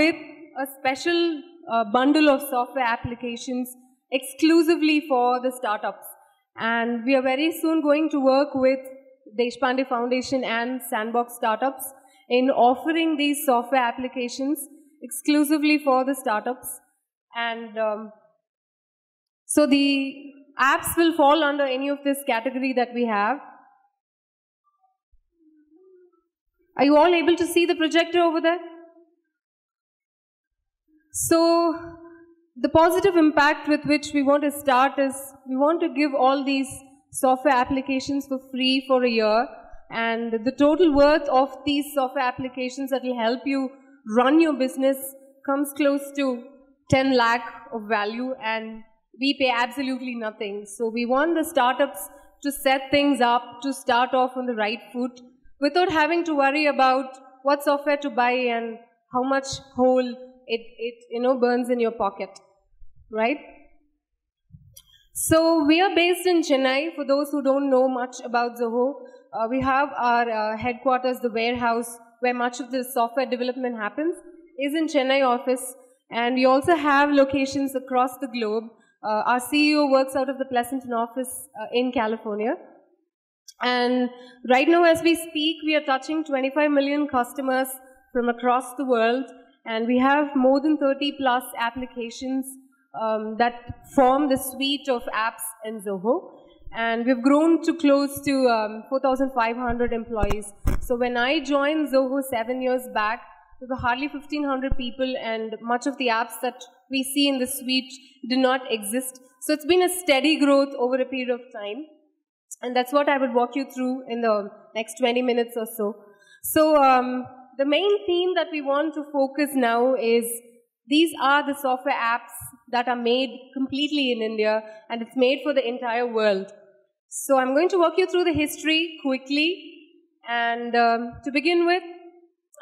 with a special uh, bundle of software applications exclusively for the startups. And we are very soon going to work with Deshpande Foundation and Sandbox Startups in offering these software applications exclusively for the startups. And um, so the apps will fall under any of this category that we have. Are you all able to see the projector over there? So, the positive impact with which we want to start is we want to give all these software applications for free for a year and the total worth of these software applications that will help you run your business comes close to 10 lakh of value and we pay absolutely nothing. So we want the startups to set things up to start off on the right foot without having to worry about what software to buy and how much hole it, it you know burns in your pocket, right? So we are based in Chennai. For those who don't know much about Zoho, uh, we have our uh, headquarters, the warehouse where much of the software development happens, is in Chennai office. And we also have locations across the globe. Uh, our CEO works out of the Pleasanton office uh, in California. And right now, as we speak, we are touching 25 million customers from across the world. And we have more than 30 plus applications um, that form the suite of apps in Zoho. And we've grown to close to um, 4,500 employees. So when I joined Zoho seven years back, there were hardly 1,500 people, and much of the apps that we see in the suite do not exist. So it's been a steady growth over a period of time. And that's what I would walk you through in the next 20 minutes or so. So um, the main theme that we want to focus now is these are the software apps that are made completely in India and it's made for the entire world. So I'm going to walk you through the history quickly. And um, to begin with,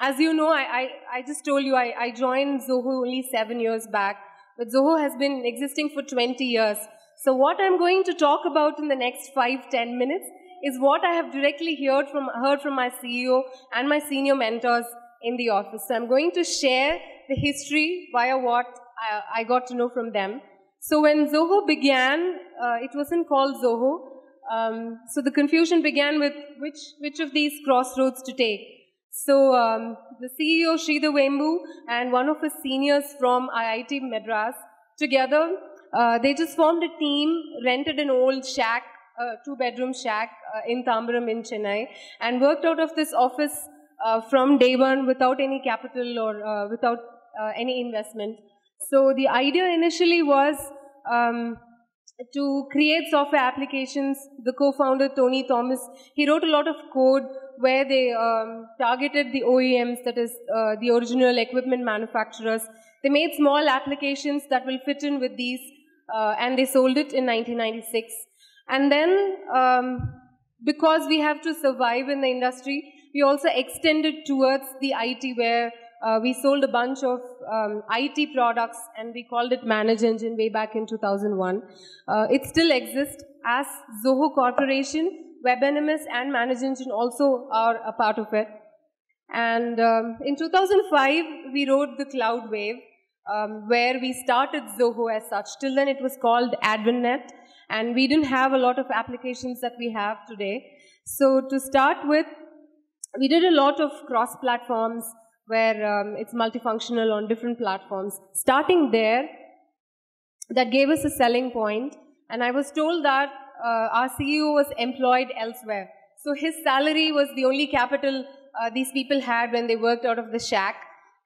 as you know, I, I, I just told you I, I joined Zoho only seven years back, but Zoho has been existing for 20 years. So what I'm going to talk about in the next five, ten minutes is what I have directly heard from, heard from my CEO and my senior mentors in the office. So I'm going to share the history via what I, I got to know from them. So when Zoho began, uh, it wasn't called Zoho. Um, so the confusion began with which, which of these crossroads to take. So um, the CEO Sridhar Vembu and one of his seniors from IIT Madras together, uh, they just formed a team, rented an old shack, uh, two-bedroom shack uh, in Tambaram in Chennai, and worked out of this office uh, from day one without any capital or uh, without any investment. So the idea initially was um, to create software applications. The co-founder Tony Thomas, he wrote a lot of code where they um, targeted the OEMs, that is uh, the original equipment manufacturers. They made small applications that will fit in with these, uh, and they sold it in 1996. And then, um, because we have to survive in the industry, we also extended towards the IT where uh, we sold a bunch of um, IT products and we called it Manage Engine way back in 2001. Uh, it still exists as Zoho Corporation. WebNMS and Manage Engine also are a part of it. And um, in 2005, we wrote the Cloud Wave, um, where we started Zoho as such. Till then, it was called AdventNet, and we didn't have a lot of applications that we have today. So to start with, we did a lot of cross platforms where um, it's multifunctional on different platforms. Starting there, that gave us a selling point. and I was told that uh, our CEO was employed elsewhere. So his salary was the only capital uh, these people had when they worked out of the shack,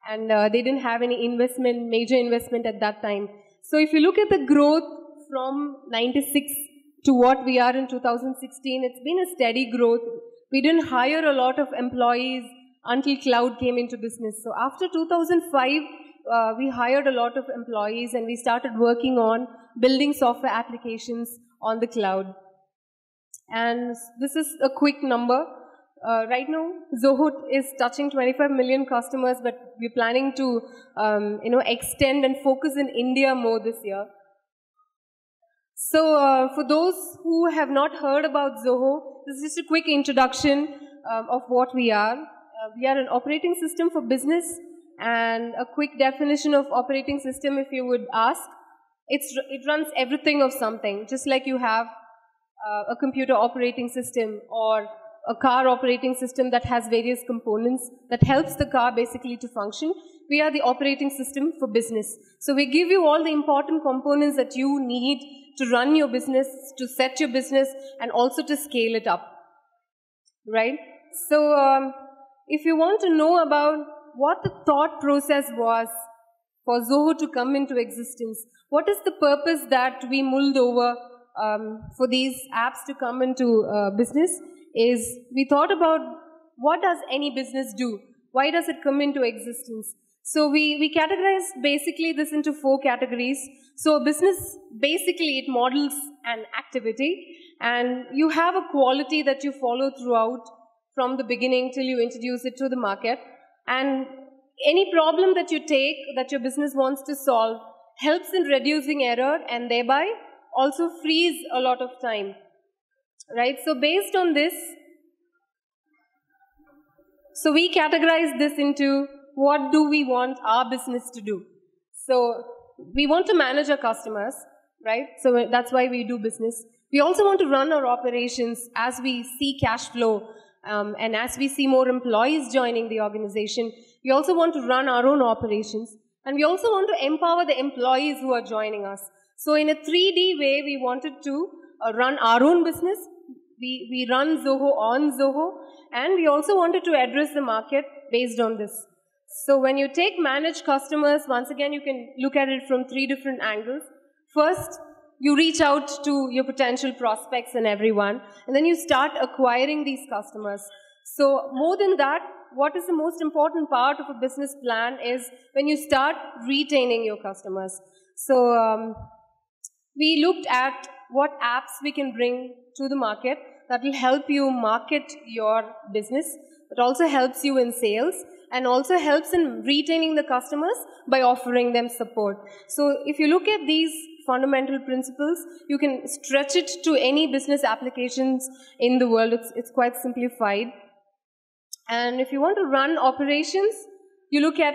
and uh, they didn't have any investment, major investment at that time. So if you look at the growth from 96 to what we are in 2016, it's been a steady growth. We didn't hire a lot of employees until cloud came into business. So after 2005, uh, we hired a lot of employees and we started working on building software applications on the cloud. And this is a quick number. Uh, right now, Zoho is touching 25 million customers, but we're planning to, um, you know, extend and focus in India more this year. So, uh, for those who have not heard about Zoho, this is just a quick introduction um, of what we are. Uh, we are an operating system for business And a quick definition of operating system, if you would ask, it's, it runs everything of something, just like you have uh, a computer operating system or a car operating system that has various components that helps the car basically to function. We are the operating system for business. So we give you all the important components that you need to run your business, to set your business, and also to scale it up. Right? So um, if you want to know about what the thought process was for Zoho to come into existence, what is the purpose that we mulled over um, for these apps to come into uh, business, is we thought about what does any business do? Why does it come into existence? So we, we categorize basically this into four categories. So business, basically it models an activity and you have a quality that you follow throughout from the beginning till you introduce it to the market. And any problem that you take that your business wants to solve helps in reducing error and thereby also frees a lot of time. Right? So based on this, so we categorize this into what do we want our business to do. So we want to manage our customers, right? So that's why we do business. We also want to run our operations as we see cash flow um, and as we see more employees joining the organization. We also want to run our own operations. And we also want to empower the employees who are joining us. So in a 3D way, we wanted to uh, run our own business. We, we run Zoho on Zoho. And we also wanted to address the market based on this. So when you take managed customers, once again, you can look at it from three different angles. First, you reach out to your potential prospects and everyone, and then you start acquiring these customers. So more than that, what is the most important part of a business plan is when you start retaining your customers. So um, we looked at what apps we can bring to the market that will help you market your business. It also helps you in sales and also helps in retaining the customers by offering them support. So if you look at these fundamental principles, you can stretch it to any business applications in the world. It's, it's quite simplified. And if you want to run operations, you look at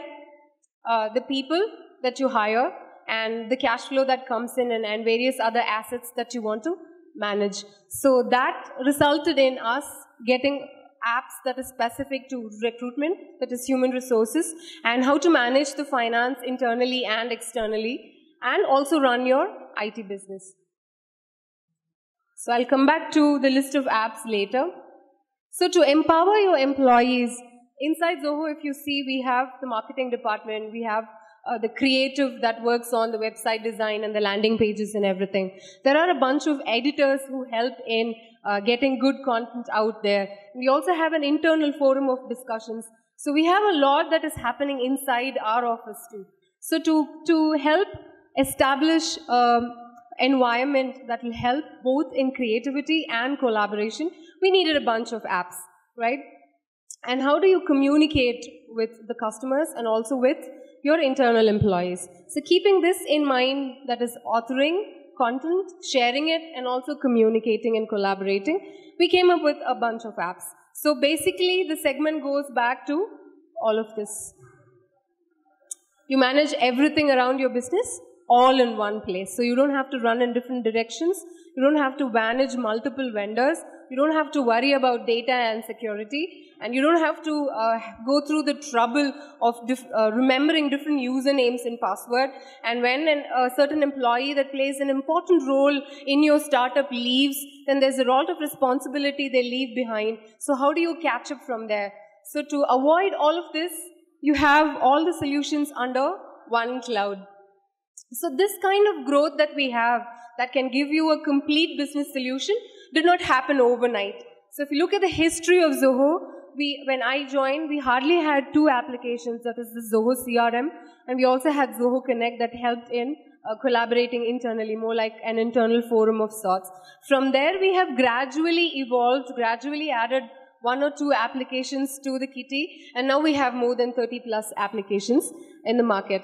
uh, the people that you hire and the cash flow that comes in and, and various other assets that you want to manage. So that resulted in us getting apps that is specific to recruitment, that is human resources, and how to manage the finance internally and externally, and also run your IT business. So I'll come back to the list of apps later. So to empower your employees, inside Zoho, if you see, we have the marketing department, we have uh, the creative that works on the website design and the landing pages and everything. There are a bunch of editors who help in uh, getting good content out there. We also have an internal forum of discussions. So we have a lot that is happening inside our office too. So to, to help establish um, environment that will help both in creativity and collaboration, we needed a bunch of apps, right? And how do you communicate with the customers and also with your internal employees? So keeping this in mind, that is authoring content, sharing it, and also communicating and collaborating, we came up with a bunch of apps. So basically, the segment goes back to all of this. You manage everything around your business all in one place. So you don't have to run in different directions. You don't have to manage multiple vendors. You don't have to worry about data and security. And you don't have to uh, go through the trouble of uh, remembering different usernames and password. And when an, a certain employee that plays an important role in your startup leaves, then there's a lot of responsibility they leave behind. So how do you catch up from there? So to avoid all of this, you have all the solutions under one cloud. So this kind of growth that we have that can give you a complete business solution did not happen overnight. So if you look at the history of Zoho, we, when I joined, we hardly had two applications, that is the Zoho CRM, and we also had Zoho Connect that helped in uh, collaborating internally, more like an internal forum of sorts. From there, we have gradually evolved, gradually added one or two applications to the kitty, and now we have more than 30 plus applications in the market.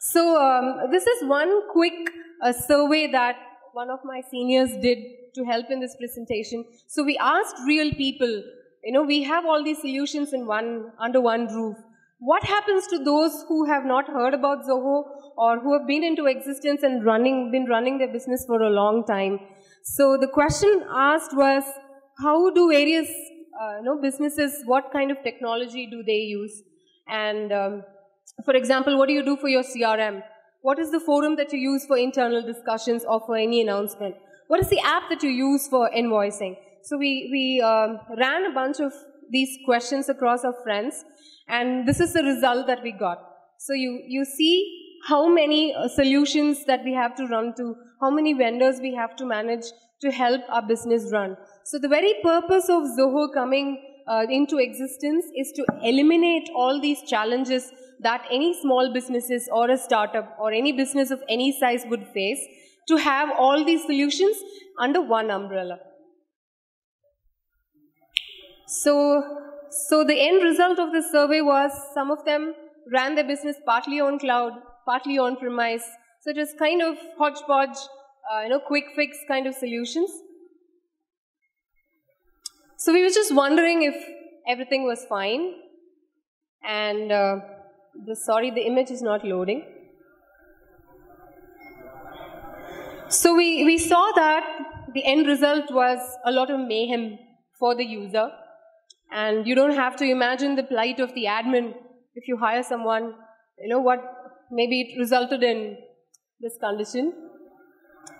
So um, this is one quick uh, survey that one of my seniors did to help in this presentation. So we asked real people, you know, we have all these solutions in one, under one roof. what happens to those who have not heard about Zoho or who have been into existence and running, been running their business for a long time? So the question asked was, how do various uh, you know, businesses, what kind of technology do they use? And um, for example, what do you do for your CRM? What is the forum that you use for internal discussions or for any announcement? What is the app that you use for invoicing? So we, we um, ran a bunch of these questions across our friends, and this is the result that we got. So you, you see how many uh, solutions that we have to run to, how many vendors we have to manage to help our business run. So the very purpose of Zoho coming uh, into existence is to eliminate all these challenges that any small businesses or a startup or any business of any size would face to have all these solutions under one umbrella. So, so the end result of the survey was some of them ran their business partly on cloud, partly on premise. So it was kind of hodgepodge, uh, you know, quick fix kind of solutions. So we were just wondering if everything was fine. And uh, the, sorry, the image is not loading. So we, we saw that the end result was a lot of mayhem for the user. And you don't have to imagine the plight of the admin if you hire someone, you know, what maybe it resulted in this condition.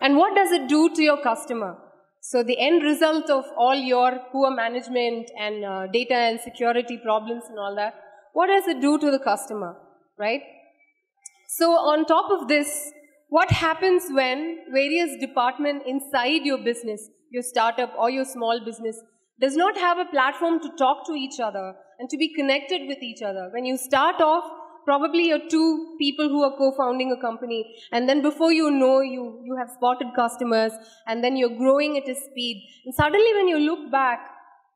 And what does it do to your customer? So the end result of all your poor management and uh, data and security problems and all that, what does it do to the customer, right? So on top of this, what happens when various department inside your business, your startup or your small business, does not have a platform to talk to each other and to be connected with each other? When you start off probably you're two people who are co-founding a company and then before you know you you have spotted customers and then you're growing at a speed. And suddenly when you look back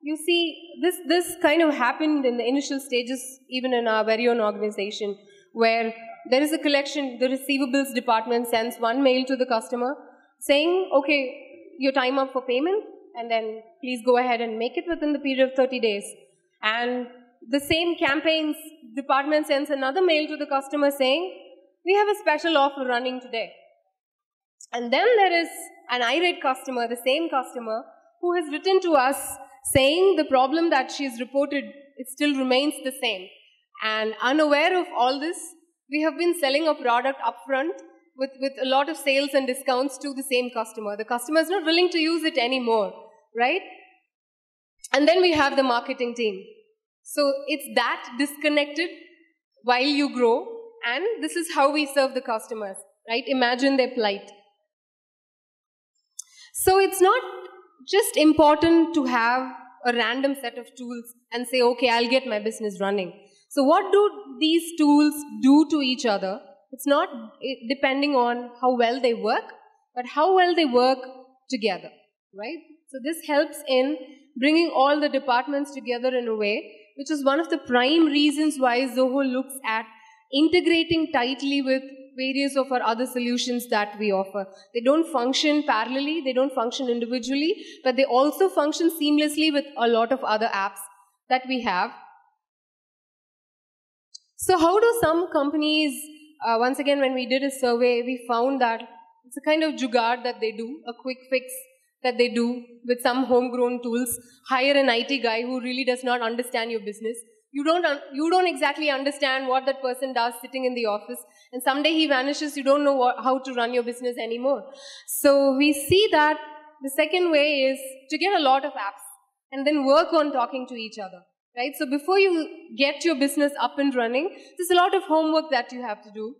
you see this this kind of happened in the initial stages even in our very own organization where there is a collection the receivables department sends one mail to the customer saying okay your time up for payment and then please go ahead and make it within the period of 30 days. And the same campaigns department sends another mail to the customer saying, we have a special offer running today. And then there is an irate customer, the same customer, who has written to us saying the problem that she has reported, it still remains the same. And unaware of all this, we have been selling a product upfront with, with a lot of sales and discounts to the same customer. The customer is not willing to use it anymore, right? And then we have the marketing team. So it's that disconnected while you grow, and this is how we serve the customers, right? Imagine their plight. So it's not just important to have a random set of tools and say, okay, I'll get my business running. So what do these tools do to each other? It's not eh, depending on how well they work, but how well they work together, right? So this helps in bringing all the departments together in a way which is one of the prime reasons why Zoho looks at integrating tightly with various of our other solutions that we offer. They don't function parallelly, they don't function individually, but they also function seamlessly with a lot of other apps that we have. So how do some companies, uh, once again, when we did a survey, we found that it's a kind of jugaad that they do, a quick fix that they do with some homegrown tools. Hire an IT guy who really does not understand your business. You don't, you don't exactly understand what that person does sitting in the office. And someday he vanishes, you don't know how to run your business anymore. So we see that the second way is to get a lot of apps and then work on talking to each other. Right? So before you get your business up and running, there's a lot of homework that you have to do.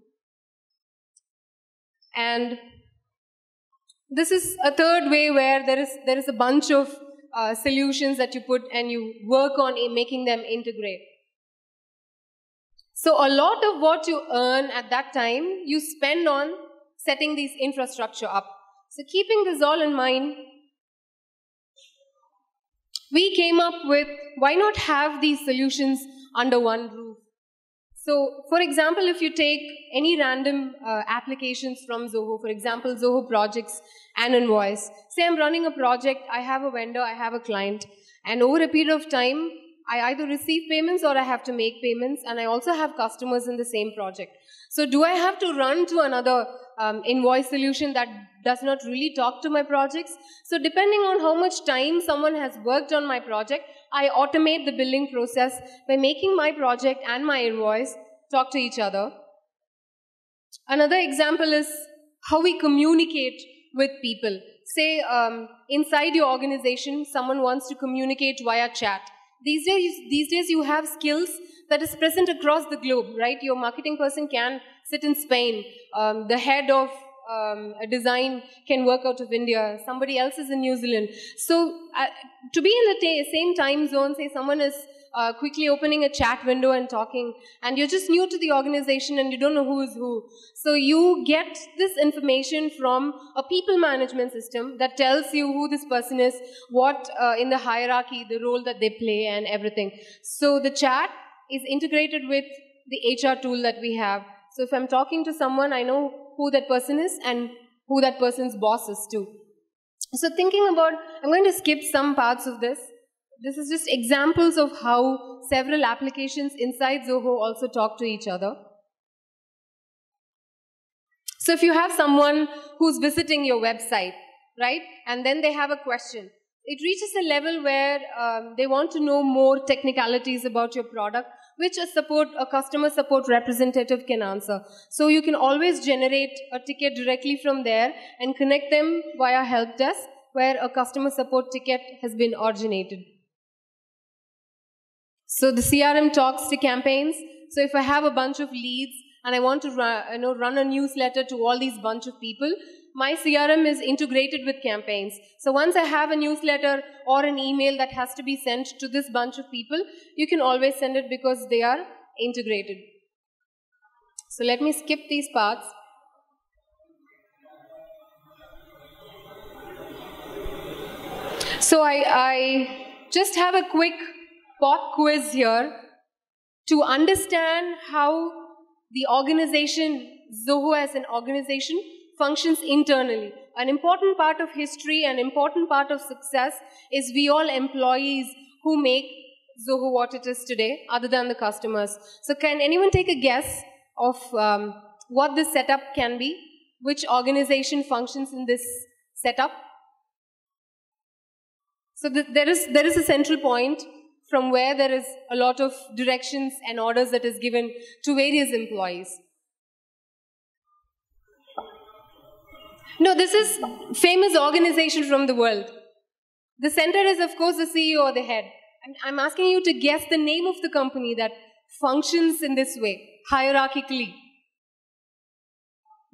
And this is a third way where there is, there is a bunch of uh, solutions that you put and you work on making them integrate. So a lot of what you earn at that time, you spend on setting these infrastructure up. So keeping this all in mind, we came up with why not have these solutions under one roof? So, for example, if you take any random uh, applications from Zoho, for example, Zoho projects and Invoice, say I'm running a project, I have a vendor, I have a client, and over a period of time, I either receive payments or I have to make payments, and I also have customers in the same project. So, do I have to run to another um, invoice solution that does not really talk to my projects? So, depending on how much time someone has worked on my project, I automate the billing process by making my project and my invoice talk to each other. Another example is how we communicate with people. Say, um, inside your organization, someone wants to communicate via chat. These days, these days, you have skills that is present across the globe, right? Your marketing person can sit in Spain. Um, the head of um, a design can work out of India. Somebody else is in New Zealand. So, uh, to be in the same time zone, say someone is uh, quickly opening a chat window and talking, and you're just new to the organization and you don't know who is who. So you get this information from a people management system that tells you who this person is, what uh, in the hierarchy, the role that they play, and everything. So the chat is integrated with the HR tool that we have. So if I'm talking to someone, I know who that person is and who that person's boss is too. So thinking about, I'm going to skip some parts of this. This is just examples of how several applications inside Zoho also talk to each other. So if you have someone who's visiting your website, right, and then they have a question, it reaches a level where um, they want to know more technicalities about your product, which a support, a customer support representative can answer. So you can always generate a ticket directly from there and connect them via help desk, where a customer support ticket has been originated. So the CRM talks to campaigns. So if I have a bunch of leads and I want to run, you know, run a newsletter to all these bunch of people, my CRM is integrated with campaigns. So once I have a newsletter or an email that has to be sent to this bunch of people, you can always send it because they are integrated. So let me skip these parts. So I, I just have a quick pop quiz here to understand how the organization, Zoho as an organization, functions internally. An important part of history, an important part of success is we all employees who make Zoho what it is today, other than the customers. So can anyone take a guess of um, what this setup can be? Which organization functions in this setup? So th there is there is a central point from where there is a lot of directions and orders that is given to various employees. No, this is famous organization from the world. The center is, of course, the CEO or the head. I'm asking you to guess the name of the company that functions in this way, hierarchically.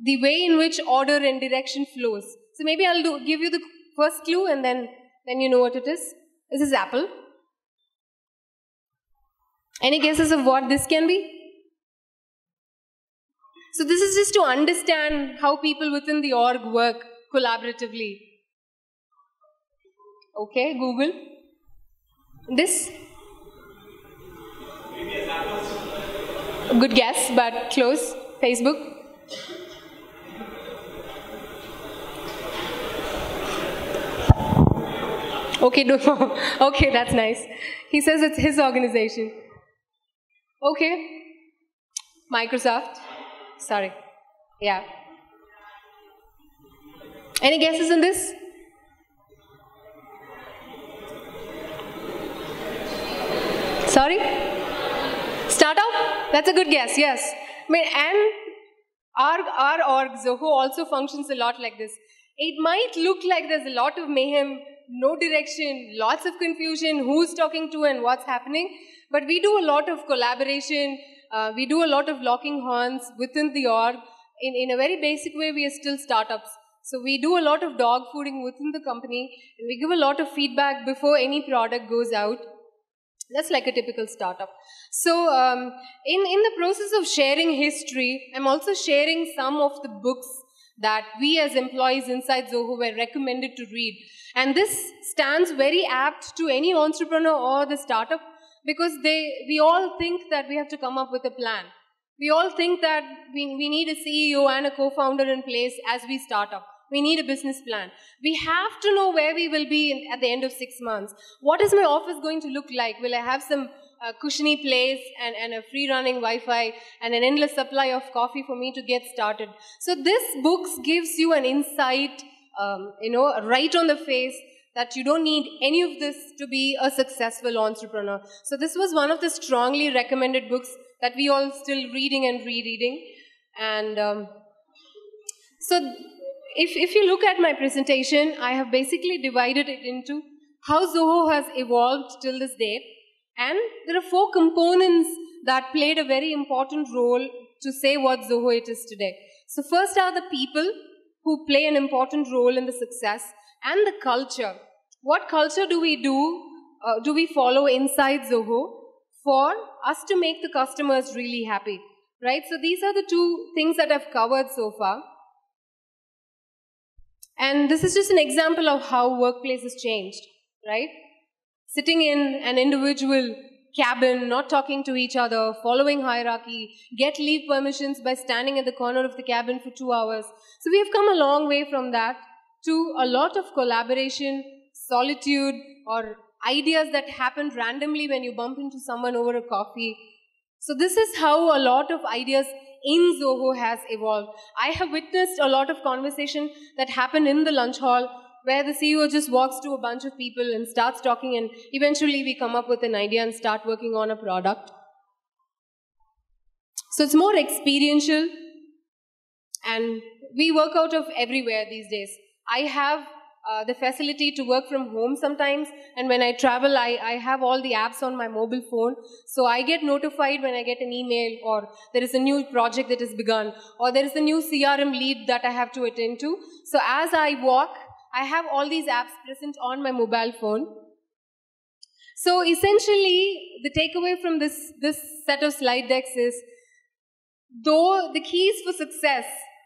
The way in which order and direction flows. So maybe I'll do, give you the first clue and then, then you know what it is. This is Apple. Any guesses of what this can be? So this is just to understand how people within the org work collaboratively. Okay, Google. This? Good guess, but close. Facebook? Okay, no, okay, that's nice. He says it's his organization. Okay. Microsoft. Sorry. Yeah. Any guesses on this? Sorry? Startup? That's a good guess, yes. I mean, and our, our org, Zoho, also functions a lot like this. It might look like there's a lot of mayhem, no direction, lots of confusion, who's talking to and what's happening. But we do a lot of collaboration. Uh, we do a lot of locking horns within the org. In, in a very basic way, we are still startups. So we do a lot of dog fooding within the company, and we give a lot of feedback before any product goes out. That's like a typical startup. So um, in, in the process of sharing history, I'm also sharing some of the books that we as employees inside Zoho were recommended to read. And this stands very apt to any entrepreneur or the startup because they, we all think that we have to come up with a plan. We all think that we, we need a CEO and a co-founder in place as we start up. We need a business plan. We have to know where we will be in, at the end of six months. What is my office going to look like? Will I have some uh, cushiony place and, and a free running Wi-Fi and an endless supply of coffee for me to get started? So this books gives you an insight, um, you know, right on the face that you don't need any of this to be a successful entrepreneur. So this was one of the strongly recommended books that we all still reading and rereading. And um, so if, if you look at my presentation, I have basically divided it into how Zoho has evolved till this day. And there are four components that played a very important role to say what Zoho it is today. So first are the people who play an important role in the success and the culture. What culture do we do, uh, do we follow inside Zoho for us to make the customers really happy, right? So these are the two things that I've covered so far. And this is just an example of how workplace has changed, right? Sitting in an individual cabin, not talking to each other, following hierarchy, get leave permissions by standing at the corner of the cabin for two hours. So we have come a long way from that to a lot of collaboration, solitude, or ideas that happen randomly when you bump into someone over a coffee. So this is how a lot of ideas in Zoho has evolved. I have witnessed a lot of conversation that happen in the lunch hall where the CEO just walks to a bunch of people and starts talking and eventually we come up with an idea and start working on a product. So it's more experiential and we work out of everywhere these days. I have uh, the facility to work from home sometimes. And when I travel, I, I have all the apps on my mobile phone. So I get notified when I get an email or there is a new project that has begun or there is a new CRM lead that I have to attend to. So as I walk, I have all these apps present on my mobile phone. So essentially, the takeaway from this, this set of slide decks is, though the keys for success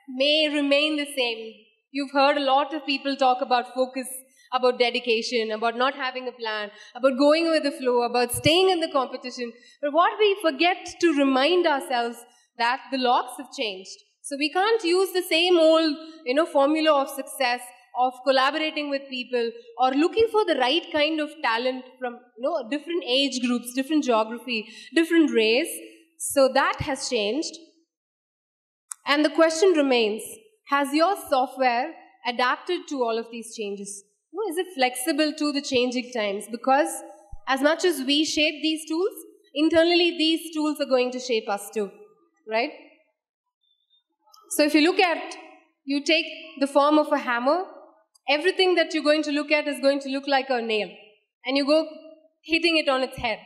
may remain the same, You've heard a lot of people talk about focus, about dedication, about not having a plan, about going with the flow, about staying in the competition. But what we forget to remind ourselves that the locks have changed. So we can't use the same old, you know, formula of success of collaborating with people or looking for the right kind of talent from you know different age groups, different geography, different race. So that has changed. And the question remains, has your software adapted to all of these changes? is it flexible to the changing times? Because as much as we shape these tools, internally these tools are going to shape us too, right? So if you look at, you take the form of a hammer, everything that you're going to look at is going to look like a nail. And you go hitting it on its head.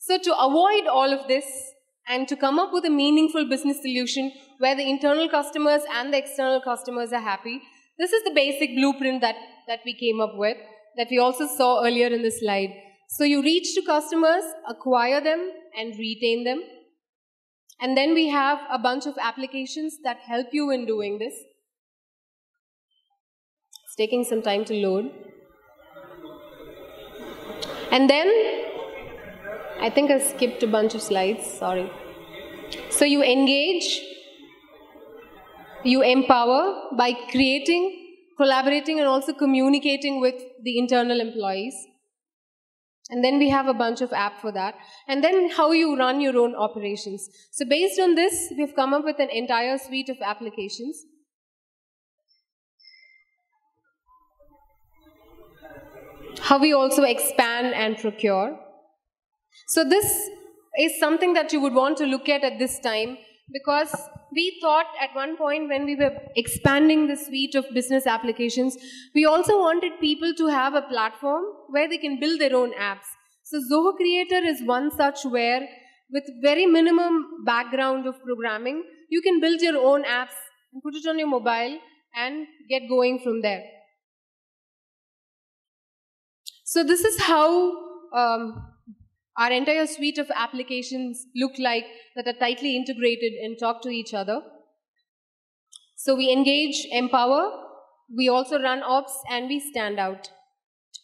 So to avoid all of this, and to come up with a meaningful business solution where the internal customers and the external customers are happy. This is the basic blueprint that, that we came up with, that we also saw earlier in the slide. So you reach to customers, acquire them, and retain them. And then we have a bunch of applications that help you in doing this. It's taking some time to load. And then I think I skipped a bunch of slides, sorry. So you engage, you empower by creating, collaborating, and also communicating with the internal employees. And then we have a bunch of app for that. And then how you run your own operations. So based on this, we've come up with an entire suite of applications. How we also expand and procure. So this is something that you would want to look at at this time because we thought at one point when we were expanding the suite of business applications, we also wanted people to have a platform where they can build their own apps. So Zoho Creator is one such where with very minimum background of programming, you can build your own apps and put it on your mobile and get going from there. So this is how um, our entire suite of applications look like that are tightly integrated and talk to each other. So we engage, empower, we also run ops, and we stand out.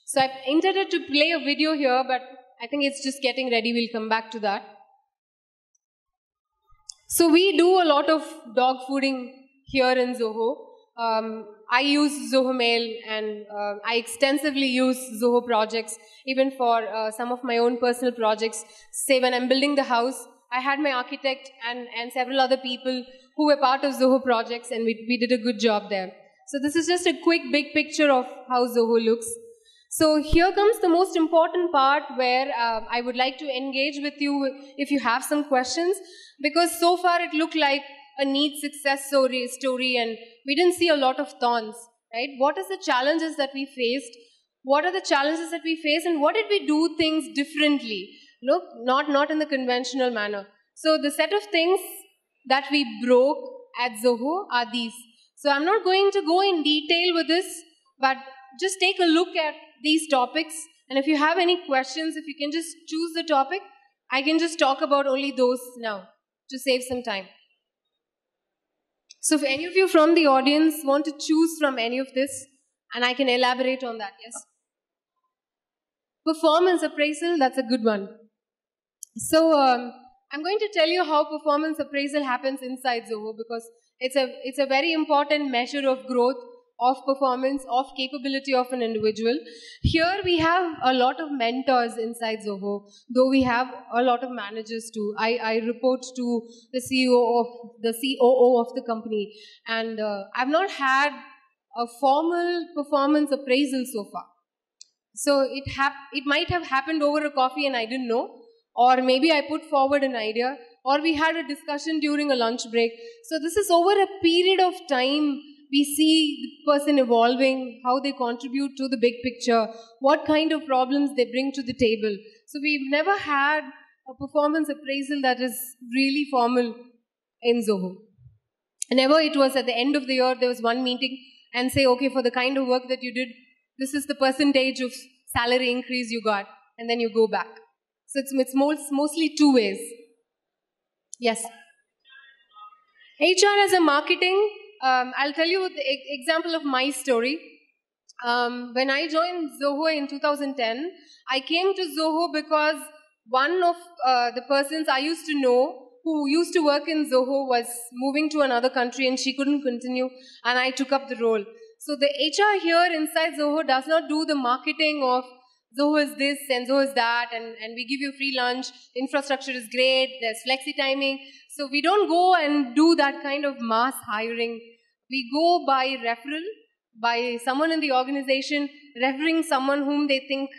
So I've intended to play a video here, but I think it's just getting ready. We'll come back to that. So we do a lot of dog fooding here in Zoho. Um, I use Zoho Mail and uh, I extensively use Zoho projects, even for uh, some of my own personal projects. Say when I'm building the house, I had my architect and, and several other people who were part of Zoho projects and we, we did a good job there. So this is just a quick big picture of how Zoho looks. So here comes the most important part where uh, I would like to engage with you if you have some questions because so far it looked like a neat success story, story and we didn't see a lot of thorns, right? What is the challenges that we faced? What are the challenges that we face and what did we do things differently? Look, not, not in the conventional manner. So the set of things that we broke at Zoho are these. So I'm not going to go in detail with this, but just take a look at these topics. And if you have any questions, if you can just choose the topic, I can just talk about only those now to save some time. So if any of you from the audience want to choose from any of this, and I can elaborate on that, yes? Performance appraisal, that's a good one. So um, I'm going to tell you how performance appraisal happens inside Zoho because it's a, it's a very important measure of growth, of performance, of capability of an individual. Here we have a lot of mentors inside Zoho, though we have a lot of managers too. I, I report to the CEO of the COO of the company, and uh, I've not had a formal performance appraisal so far. So it hap- it might have happened over a coffee and I didn't know, or maybe I put forward an idea, or we had a discussion during a lunch break. So this is over a period of time. We see the person evolving, how they contribute to the big picture, what kind of problems they bring to the table. So we've never had a performance appraisal that is really formal in Zoho. Never it was at the end of the year, there was one meeting and say, okay, for the kind of work that you did, this is the percentage of salary increase you got, and then you go back. So it's, it's most, mostly two ways. Yes. HR as a marketing, um, I'll tell you the example of my story. Um, when I joined Zoho in 2010, I came to Zoho because one of uh, the persons I used to know who used to work in Zoho was moving to another country and she couldn't continue, and I took up the role. So the HR here inside Zoho does not do the marketing of Zoho is this and Zoho is that, and, and we give you free lunch, infrastructure is great, there's flexi timing. So we don't go and do that kind of mass hiring. We go by referral, by someone in the organization referring someone whom they think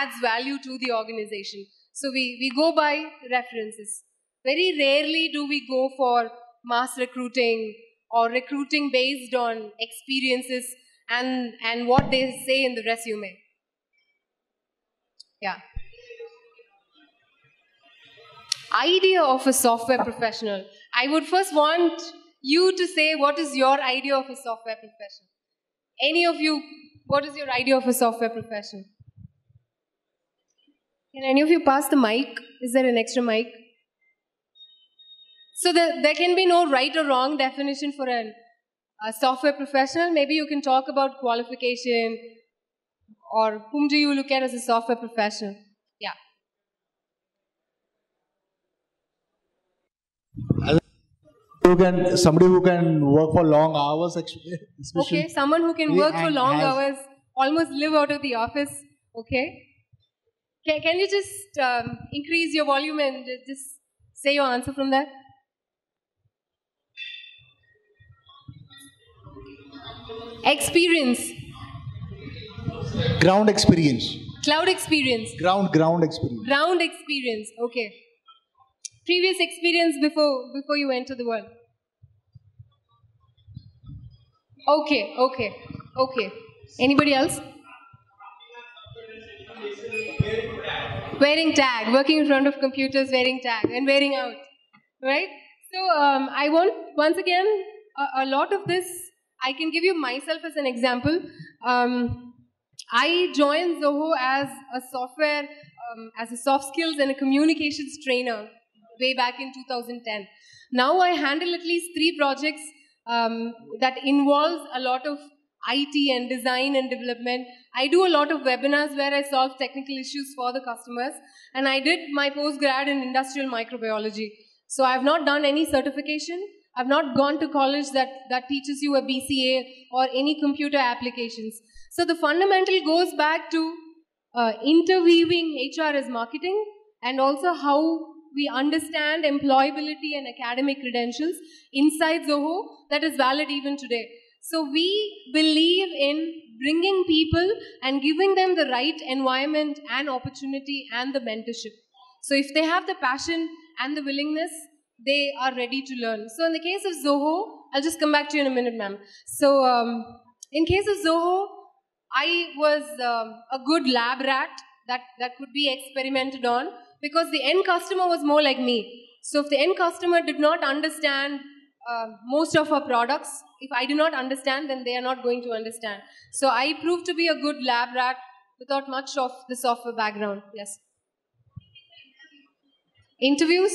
adds value to the organization. So we, we go by references. Very rarely do we go for mass recruiting or recruiting based on experiences and, and what they say in the resume. Yeah. Idea of a software professional. I would first want you to say what is your idea of a software professional. Any of you, what is your idea of a software professional? Can any of you pass the mic? Is there an extra mic? So the, there can be no right or wrong definition for an, a software professional. Maybe you can talk about qualification or whom do you look at as a software professional? Yeah. who can somebody who can work for long hours actually especially Okay, someone who can work for long hours, almost live out of the office. Okay. Can, can you just um, increase your volume and just say your answer from that? Experience, ground experience cloud experience, ground ground experience ground experience. Okay. Previous experience before before you enter the world. Okay, okay, okay. Anybody else? Wearing tag, working in front of computers, wearing tag, and wearing out. Right? So um, I want, once again, a, a lot of this, I can give you myself as an example. Um, I joined Zoho as a software, um, as a soft skills and a communications trainer way back in 2010. Now I handle at least three projects um, that involves a lot of IT and design and development. I do a lot of webinars where I solve technical issues for the customers, and I did my postgrad in industrial microbiology. So I've not done any certification. I've not gone to college that, that teaches you a BCA or any computer applications. So the fundamental goes back to uh, interweaving HR as marketing and also how we understand employability and academic credentials inside Zoho that is valid even today. So we believe in bringing people and giving them the right environment and opportunity and the mentorship. So if they have the passion and the willingness, they are ready to learn. So in the case of Zoho, I'll just come back to you in a minute, ma'am. So um, in case of Zoho, I was um, a good lab rat that, that could be experimented on because the end customer was more like me. So if the end customer did not understand uh, most of our products, if I do not understand, then they are not going to understand. So I proved to be a good lab rat without much of the software background. Yes. Interviews?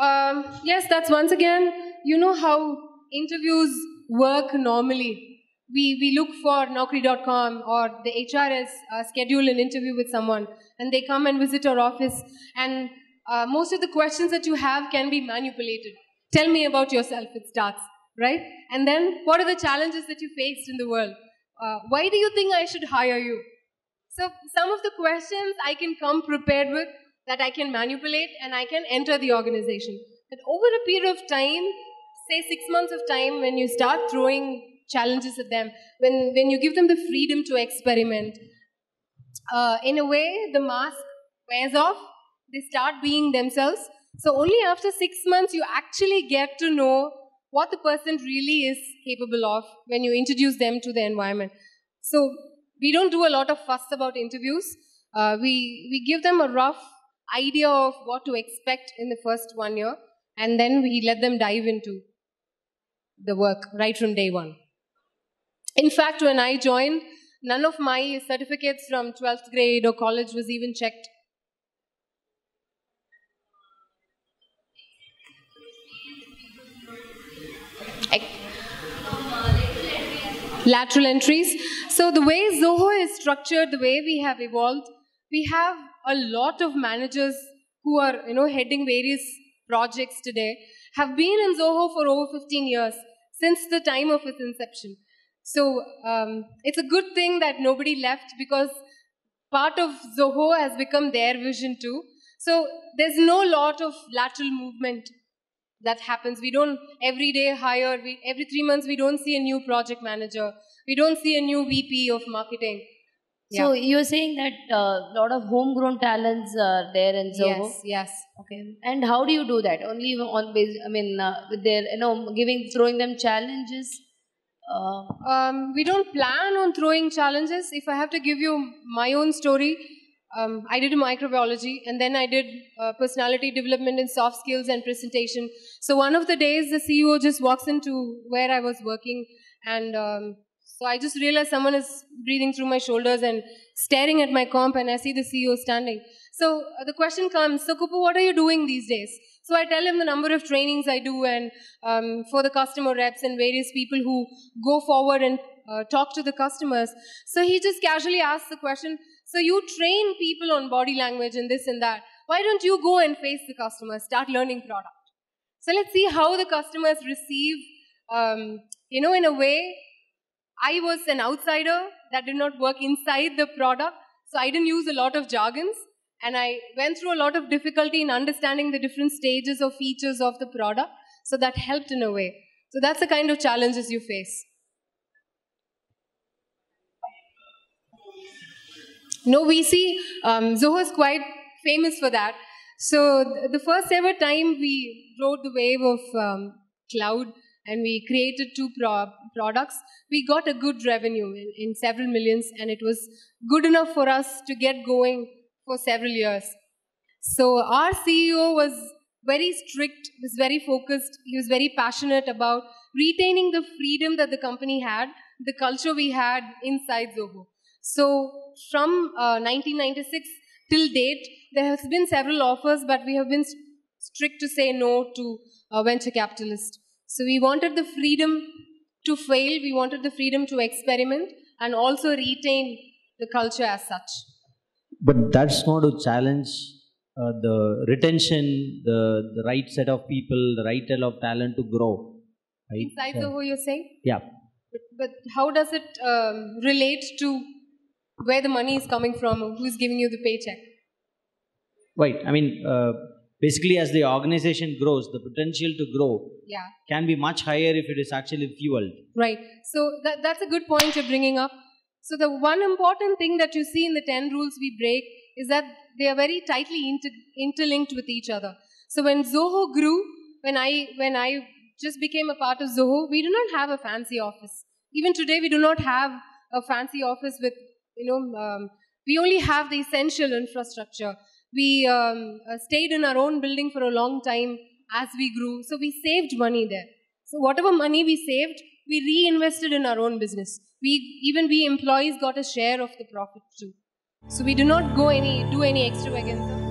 Um, yes, that's once again, you know how interviews work normally. We, we look for Naukri.com or the HRS uh, schedule an interview with someone and they come and visit our office and uh, most of the questions that you have can be manipulated. Tell me about yourself, it starts, right? And then what are the challenges that you faced in the world? Uh, why do you think I should hire you? So some of the questions I can come prepared with that I can manipulate and I can enter the organization. But over a period of time, say six months of time, when you start throwing challenges at them, when, when you give them the freedom to experiment, uh, in a way, the mask wears off, they start being themselves. So only after six months, you actually get to know what the person really is capable of when you introduce them to the environment. So we don't do a lot of fuss about interviews. Uh, we, we give them a rough idea of what to expect in the first one year, and then we let them dive into the work right from day one. In fact, when I joined, none of my certificates from 12th grade or college was even checked. Lateral entries. So the way Zoho is structured, the way we have evolved, we have a lot of managers who are, you know, heading various projects today have been in Zoho for over 15 years, since the time of its inception. So um, it's a good thing that nobody left because part of Zoho has become their vision too. So there's no lot of lateral movement that happens. We don't every day hire, we, every three months we don't see a new project manager. We don't see a new VP of marketing. So you're saying that a uh, lot of homegrown talents are there in Zoho. Yes, yes. Okay. And how do you do that? Only on base. I mean, uh, with their you know giving throwing them challenges. Uh, um, we don't plan on throwing challenges. If I have to give you my own story, um, I did microbiology and then I did uh, personality development and soft skills and presentation. So one of the days, the CEO just walks into where I was working and um, so I just realized someone is breathing through my shoulders and staring at my comp, and I see the CEO standing. So uh, the question comes, so Kupu, what are you doing these days? So I tell him the number of trainings I do and um, for the customer reps and various people who go forward and uh, talk to the customers. So he just casually asks the question, so you train people on body language and this and that. Why don't you go and face the customers, start learning product? So let's see how the customers receive, um, you know, in a way I was an outsider that did not work inside the product, so I didn't use a lot of jargons. And I went through a lot of difficulty in understanding the different stages or features of the product, so that helped in a way. So that's the kind of challenges you face. No VC, um, Zoho is quite famous for that. So the first ever time we rode the wave of um, cloud and we created two pro products, we got a good revenue in, in several millions, and it was good enough for us to get going for several years. So our CEO was very strict, was very focused, he was very passionate about retaining the freedom that the company had, the culture we had inside Zoho. So from uh, 1996 till date, there has been several offers, but we have been strict to say no to venture capitalists. So we wanted the freedom to fail, we wanted the freedom to experiment and also retain the culture as such. But that's not to challenge uh, the retention, the, the right set of people, the right level of talent to grow. right? Inside So- Zoho, you're saying? yeah. But, but how does it um, relate to where the money is coming from or who's giving you the paycheck? Right. I mean, uh, basically, as the organization grows, the potential to grow Yeah. can be much higher if it is actually fueled. Right. So that, that's a good point you're bringing up. So the one important thing that you see in the 10 rules we break is that they are very tightly inter- interlinked with each other. So when Zoho grew, when I, when I just became a part of Zoho, we do not have a fancy office. Even today, we do not have a fancy office with, you know, um, we only have the essential infrastructure. We um, uh, stayed in our own building for a long time as we grew. So we saved money there. So whatever money we saved, we reinvested in our own business. We even we employees got a share of the profit too. So we do not go any do any extravagance.